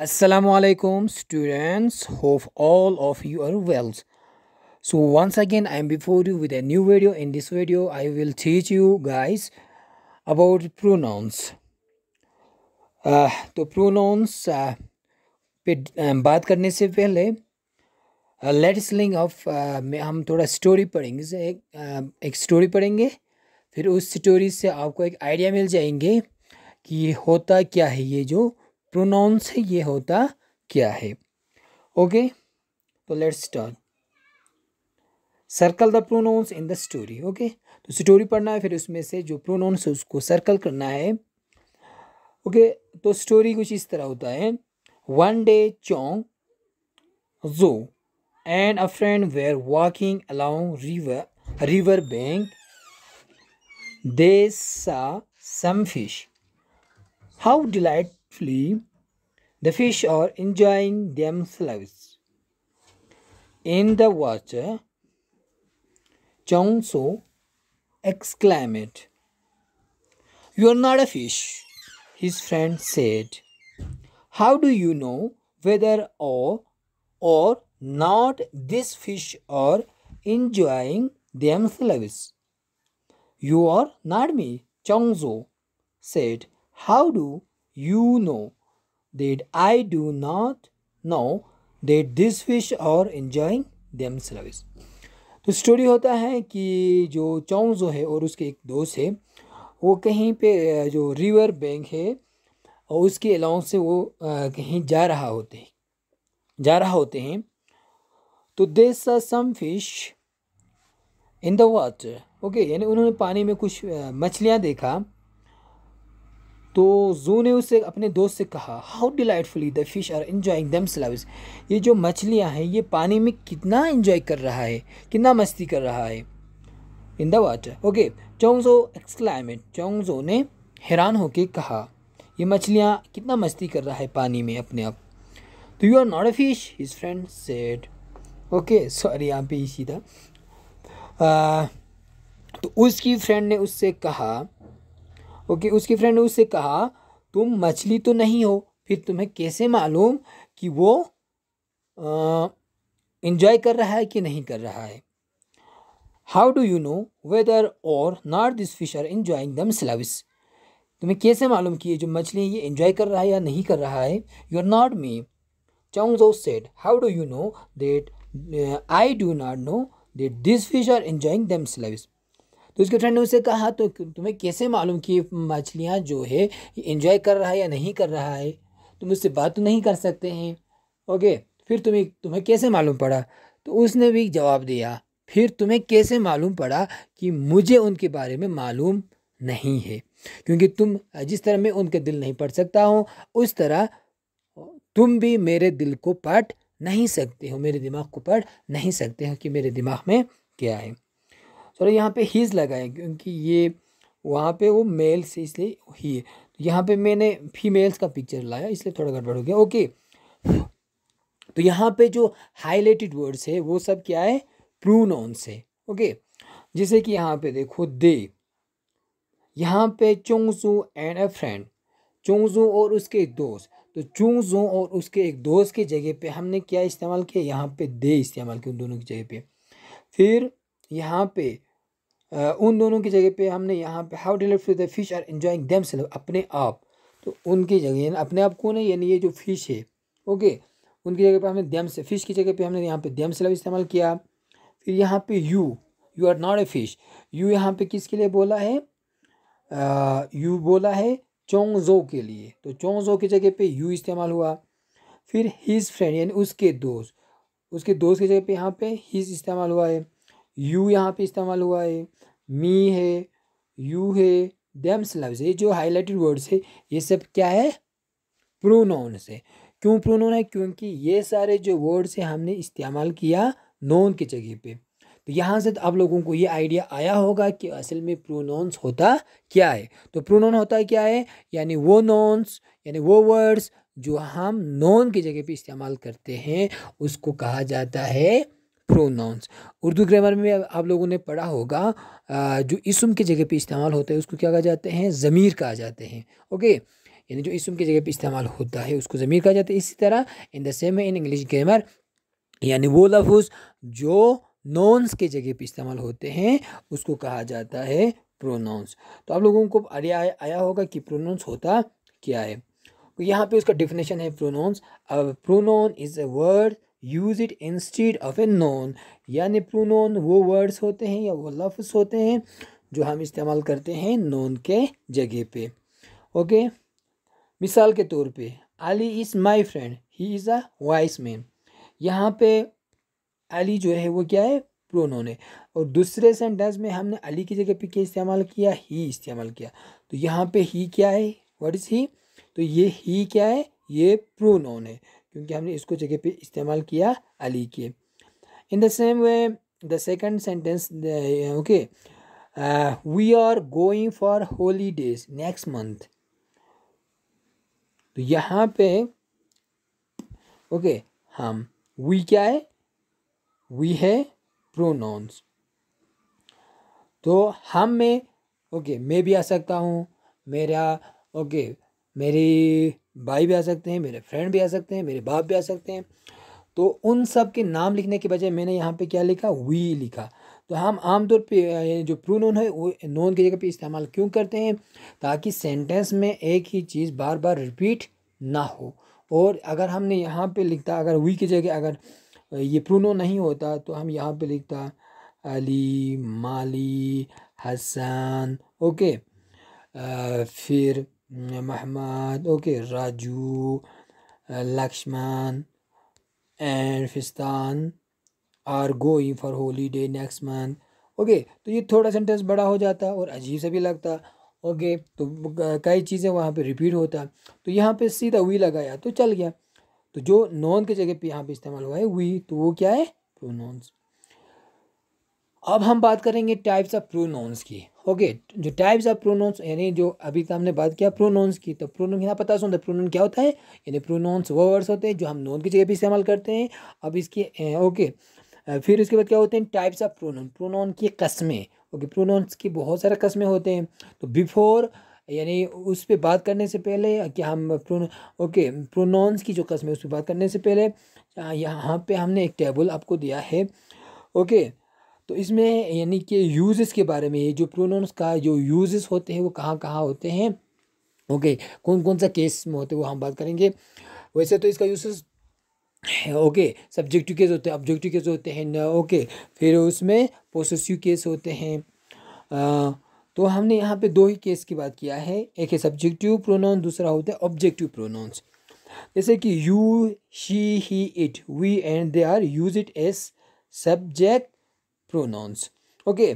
Assalamu alaikum students hope all of you are well so once again I am before you with a new video in this video I will teach you guys about pronouns uh, तो pronouns uh, पे uh, बात करने से पहले let's लिंग of में हम थोड़ा स्टोरी पढ़ेंगे एक uh, एक स्टोरी पढ़ेंगे फिर उस स्टोरी से आपको एक आइडिया मिल जाएँगे कि होता क्या है ये जो प्रोनाउंस है ये होता क्या है? ओके तो let's start circle the pronouns in the story okay तो स्टोरी पढ़ना है, फिर उसमें से जो प्रोनाउंस है उसको सर्कल करना है ओके तो स्टोरी कुछ इस तरह होता है. One day Chuang Tzu and a friend were walking along river river bank they saw some fish how delight Flee. The fish are enjoying themselves. In the water, Chongso exclaimed, You are not a fish, his friend said. How do you know whether or or not this fish are enjoying themselves? You are not me, Chongzo said. How do you know that I do not know that this fish are enjoying themselves. तो story होता है कि जो चौंग जो है और उसके एक दोस्त है, वो कहीं पे जो रिवर बैंक है, और उसके अलाउंस से वो कहीं जा रहा होते हैं, जा रहा होते हैं तो they some fish in the water okay यानी उन्होंने पानी में कुछ मछलियाँ देखा तो जू ने उससे अपने दोस्त से कहा how delightfully the fish are enjoying themselves ये जो मछलियाँ हैं, ये पानी में कितना इन्जॉय कर रहा है, कितना मस्ती कर रहा है. In the water okay Chuang Tzu exclaimed Chuang Tzu ने हैरान होके कहा, ये मछलियाँ कितना मस्ती कर रहा है पानी में अपने आप. तो you are not a fish his friend said okay sorry यहाँ पे इसी था तो उसकी फ्रेंड ने उससे कहा ओके, उसकी फ्रेंड ने उससे कहा, तुम मछली तो नहीं हो, फिर तुम्हें कैसे मालूम कि वो इन्जॉय कर रहा है कि नहीं कर रहा है? How do you know whether और not this fish are enjoying themselves तुम्हें कैसे मालूम कि ये जो मछली है, ये इन्जॉय कर रहा है या नहीं कर रहा है? You are not me Chuang Tzu said how do you know that I do not know that this fish are enjoying themselves तो उसके फ्रेंड ने उसे कहा तो तुम्हें कैसे मालूम कि मछलियाँ जो है इन्जॉय कर रहा है या नहीं कर रहा है? तुम उससे बात तो नहीं कर सकते हैं। ओके, फिर तुम्हें तुम्हें कैसे मालूम पड़ा? तो उसने भी जवाब दिया, फिर तुम्हें कैसे मालूम पड़ा कि मुझे उनके बारे में मालूम नहीं है? क्योंकि तुम, जिस तरह मैं उनके दिल नहीं पढ़ सकता हूँ, उस तरह तुम भी मेरे दिल को पढ़ नहीं सकते हो, मेरे दिमाग को पढ़ नहीं सकते हो कि मेरे दिमाग में क्या है। सॉरी यहाँ पे हीज़ लगाए, क्योंकि ये वहाँ पे वो मेल से इसलिए ही है। तो यहाँ पे मैंने फीमेल्स का पिक्चर लाया, इसलिए थोड़ा गड़बड़ हो गया। ओके। तो यहाँ पे जो हाईलाइटेड वर्ड्स है, वो सब क्या है? प्रूनाउंस है। ओके। जैसे कि यहाँ पे देखो, दे। यहाँ पे चोंगजू एंड ए फ्रेंड। चोंगजू और उसके दोस्त। तो चोंगजू और उसके एक दोस्त की जगह पे हमने क्या इस्तेमाल किया? यहाँ पे दे इस्तेमाल किया उन दोनों की जगह पे। फिर यहाँ पे उन दोनों की जगह पे हमने यहाँ पे how delight the fish are enjoying them अपने आप। तो उनकी जगह अपने आप कौन है यानी ये जो फ़िश है ओके उनकी जगह पे हमने देम से फ़िश की जगह पे हमने यहाँ पे देम सेल्फ इस्तेमाल किया। फिर यहाँ पे you you are not a fish you यहाँ पे किसके लिए बोला है? यू बोला है चोंगजो के लिए। तो चोंगजो की जगह पे यू इस्तेमाल हुआ। फिर हिज फ्रेंड यानी उसके दोस्त उसके दोस्त की जगह पे यहाँ पे हिज इस्तेमाल हुआ है। यू यहाँ पे इस्तेमाल हुआ है, मी है, यू है डेम स्लव्स ये जो हाईलाइटेड वर्ड्स है, ये सब क्या है? प्रोनाउंस है। क्यों प्रोनाउन है? क्योंकि ये सारे जो वर्ड्स है, हमने इस्तेमाल किया नोन की जगह पे। तो यहाँ से तो आप लोगों को ये आइडिया आया होगा कि असल में प्रोनाउंस होता क्या है। तो प्रोनाउन होता क्या है? यानी वो नोन्स, यानी वो वर्ड्स जो हम नोन की जगह पे इस्तेमाल करते हैं, उसको कहा जाता है प्रोनाउंस उर्दू ग्रामर में आप लोगों ने पढ़ा होगा जो इसम की जगह पे इस्तेमाल होता है, उसको क्या कहा जाते हैं? ज़मीर कहा जाते हैं। ओके? यानी जो इसम की जगह पे इस्तेमाल होता है, उसको ज़मीर कहा जाता है। इसी तरह in the same in English grammar यानी वो लफ्ज़ जो नॉन्स के जगह पे इस्तेमाल होते हैं, उसको कहा जाता है प्रोनाउंस तो आप लोगों को आइडिया आया होगा कि प्रोनाउंस होता क्या है। तो यहाँ पे उसका डिफिनेशन है प्रोनाउंस अब pronoun is a word use it instead of a noun यानी प्रोनाउन वो वर्ड्स होते हैं या वो लफ्ज़ होते हैं जो हम इस्तेमाल करते हैं नोन के जगह पे। ओके? मिसाल के तौर पे, Ali is my friend he is a wise man यहाँ पे अली जो है वो क्या है? प्रोनोन है। और दूसरे सेंटेंस में हमने अली की जगह पे क्या इस्तेमाल किया? ही इस्तेमाल किया। तो यहाँ पे ही क्या है? व्हाट इज़ ही तो ये ही क्या है? ये प्रोनोन है। क्योंकि हमने इसको जगह पे इस्तेमाल किया अली के। In the same way the second sentence okay we are going for holidays next month तो यहाँ पे ओके okay, हम वी क्या है? वी है प्रोनाउंस तो हम में ओके okay, मैं भी आ सकता हूँ मेरा ओके okay, मेरी भाई भी आ सकते हैं मेरे फ्रेंड भी आ सकते हैं मेरे बाप भी आ सकते हैं। तो उन सब के नाम लिखने के बजाय मैंने यहाँ पे क्या लिखा? वी लिखा। तो हम आमतौर पे जो प्रोनाउन है वो नोन की जगह पे इस्तेमाल क्यों करते हैं? ताकि सेंटेंस में एक ही चीज़ बार बार रिपीट ना हो। और अगर हमने यहाँ पे लिखता अगर वी की जगह अगर ये प्रोनो नहीं होता तो हम यहाँ पे लिखता अली माली हसन ओके। आ, फिर Mohammad okay Raju Lakshman and फिस्तान are going for holiday next month okay तो ये थोड़ा सेंटेंस बड़ा हो जाता और अजीब सा भी लगता। ओके तो कई चीज़ें वहाँ पे रिपीट होता। तो यहाँ पे सीधा वी लगाया तो चल गया। तो जो नॉन के जगह पे यहाँ पे इस्तेमाल हुआ है वी तो वो क्या है? प्रोनाउंस अब हम बात करेंगे टाइप्स ऑफ़ प्रोनाउंस की। ओके जो टाइप्स ऑफ़ प्रोनाउंस यानी जो अभी तक हमने बात किया प्रोनाउंस की तो प्रोनाउन यहाँ पता सुनते प्रोनाउन क्या होता है? यानी प्रोनाउंस वो वर्ड्स होते हैं जो हम नॉन की जगह पे इस्तेमाल करते हैं। अब इसके ओके फिर उसके बाद क्या होते हैं? टाइप्स ऑफ़ प्रोनाउन प्रोनाउन की कस्में। ओके प्रोनाउंस की बहुत सारे कस्में होते हैं। तो बिफोर यानी उस पर बात करने से पहले कि हम प्रोन ओके प्रोनाउंस की जो कस्में, उस पर बात करने से पहले यहाँ पे हमने एक टेबल आपको दिया है। ओके तो इसमें यानी कि यूजेस के बारे में ये जो प्रोनाउंस का जो यूजेस होते हैं वो कहाँ कहाँ होते हैं? ओके कौन कौन सा केस में होते हैं वो हम बात करेंगे। वैसे तो इसका यूजेस ओके सब्जेक्टिव केस होते हैं ऑब्जेक्टिव केस होते हैं ओके फिर उसमें पोसेसिव केस होते हैं। आ, तो हमने यहाँ पे दो ही केस की बात किया है एक है सब्जेक्टिव प्रोनाउन दूसरा होता है ऑब्जेक्टिव प्रोनाउंस जैसे कि you she he it we and they are use it as subject pronouns okay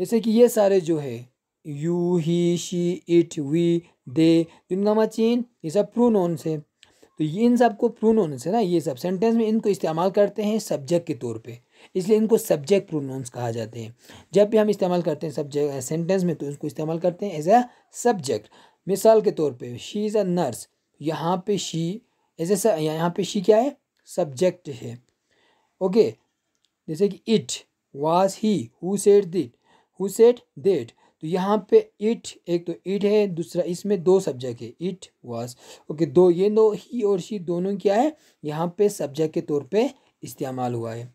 जैसे कि ये सारे जो है you he she it we they इनका मचीन ये सब प्रोनाउंस है। तो ये इन सबको प्रोनाउंस है ना, ये सब सेंटेंस में इनको इस्तेमाल करते हैं सब्जेक्ट के तौर पे। इसलिए इनको सब्जेक्ट प्रोनाउंस कहा जाते हैं। जब भी हम इस्तेमाल करते हैं सब्जेक्ट सेंटेंस में तो इसको इस्तेमाल करते हैं एज अ सब्जेक्ट मिसाल के तौर पे शी इज़ अ नर्स यहाँ पे शी एज ए यहाँ पे शी क्या है? सब्जेक्ट है। ओके जैसे कि it was he who said that who said that तो यहाँ पे इट एक तो इट है, दूसरा इसमें दो सब्जेक्ट है इट वाज ओके दो, ये दो ही और शी दोनों क्या है? यहाँ पे सब्जेक्ट के तौर पे इस्तेमाल हुआ है।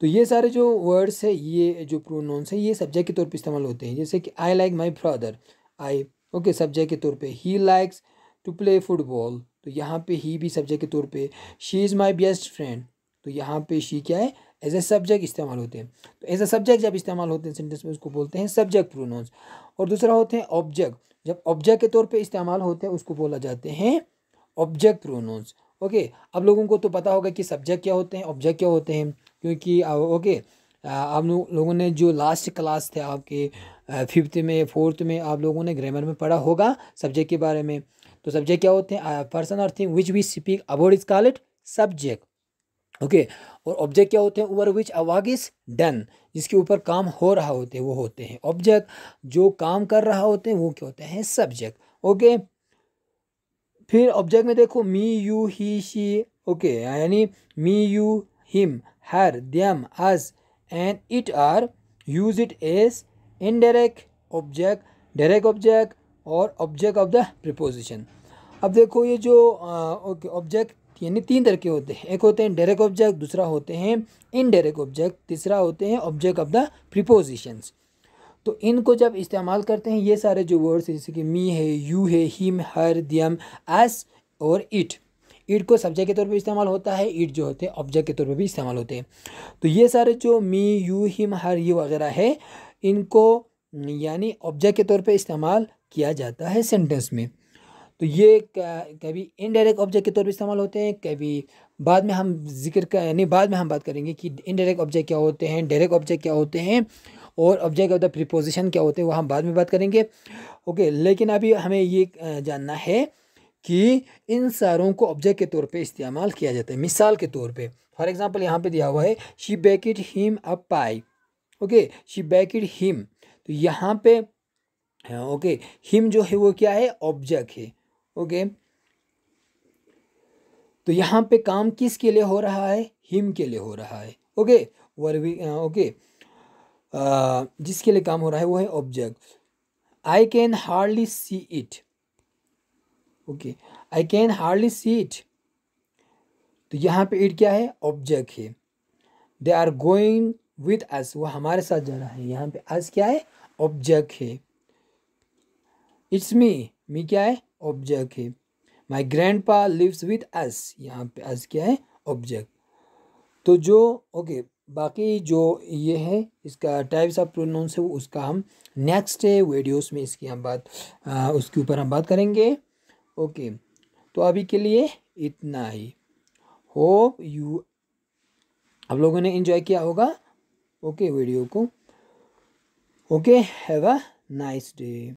तो ये सारे जो वर्ड्स है, ये जो प्रोनाउंस है, ये सब्जेक्ट के तौर पे इस्तेमाल होते हैं। जैसे कि I like my father I okay subject के तौर पे he likes to play football तो यहाँ पे ही भी सब्जेक्ट के तौर पे she is my best friend तो यहाँ पे शी क्या है? एज ए सब्जेक्ट इस्तेमाल होते हैं। तो एज ए सब्जेक्ट जब इस्तेमाल होते हैं सेंटेंस में उसको बोलते हैं सब्जेक्ट प्रोनाउंस और दूसरा होते हैं ऑब्जेक्ट जब ऑब्जेक्ट के तौर पे इस्तेमाल होते हैं, उसको बोला जाते हैं ऑब्जेक्ट प्रोनाउंस ओके अब लोगों को तो पता होगा कि सब्जेक्ट क्या होते हैं ऑब्जेक्ट क्या होते हैं। क्योंकि ओके आप लोगों ने जो लास्ट क्लास थे आपके फिफ्थ में फोर्थ में, आप लोगों ने ग्रामर में पढ़ा होगा सब्जेक्ट के बारे में। तो सब्जेक्ट क्या होते हैं? पर्सन और thing which we speak about is call it subject okay? और ऑब्जेक्ट क्या होते हैं? Over which work is done जिसके ऊपर काम हो रहा होते हैं वो होते हैं ऑब्जेक्ट जो काम कर रहा होते हैं वो क्या होते हैं? Subject okay? फिर ऑब्जेक्ट में देखो me you he she okay? यानी me you him her, them, us, and it are use it as indirect object direct object और ऑब्जेक्ट ऑफ़ द preposition. अब देखो ये जो ओके ऑब्जेक्ट यानी तीन तरह के होते हैं। एक होते हैं डायरेक्ट ऑब्जेक्ट दूसरा होते हैं इनडायरेक्ट ऑब्जेक्ट तीसरा होते हैं ऑब्जेक्ट ऑफ़ द प्रिपोजिशंस तो इनको जब इस्तेमाल करते हैं, ये सारे जो वर्ड्स जैसे कि मी है यू है हिम हर दियम एस और इट इट को सब्जेक्ट के तौर पे इस्तेमाल होता है इट जो होते हैं ऑब्जेक्ट के तौर पे भी इस्तेमाल होते हैं। तो ये सारे जो मी यू हिम हर ये वगैरह है, इनको, यानी ऑब्जेक्ट के तौर पे इस्तेमाल किया जाता है सेंटेंस में। तो ये कभी इनडायरेक्ट ऑब्जेक्ट के तौर पर इस्तेमाल होते हैं, कभी बाद में हम ज़िक्र कर यानी बाद में हम बात करेंगे कि इनडायरेक्ट ऑब्जेक्ट क्या होते हैं डायरेक्ट ऑब्जेक्ट क्या होते हैं और ऑब्जेक्ट ऑफ़ द प्रिपोजिशन क्या होते हैं, वो हम बाद में बात करेंगे। ओके, लेकिन अभी हमें ये जानना है कि इन सारों को ऑब्जेक्ट के तौर पे इस्तेमाल किया जाता है, मिसाल के तौर पे। फॉर एग्जांपल यहाँ पे दिया हुआ है she baked him a pie okay she baked him तो यहाँ पे ओके हिम जो है वो क्या है ऑब्जेक्ट है। ओके तो यहाँ पे काम किसके लिए हो रहा है? हिम के लिए हो रहा है। ओके वर ओके जिसके लिए काम हो रहा है वो है object I can hardly see it okay I can hardly see it तो यहाँ पे इट क्या है? ऑब्जेक्ट है. They are going with us वो हमारे साथ जा रहा है। यहाँ पे अस क्या है? ऑब्जेक्ट है. इट्स मी मी क्या है? ऑब्जेक्ट है। My grandpa lives with us यहाँ पे अस क्या है? ऑब्जेक्ट तो जो ओके बाकी जो ये है इसका टाइप्स ऑफ़ प्रोनाउंस है उसका हम नेक्स्ट वीडियोस में इसकी हम बात आ, उसके ऊपर हम बात करेंगे। ओके तो अभी के लिए इतना ही। होप यू आप लोगों ने इन्जॉय किया होगा ओके वीडियो को। Okay have a nice day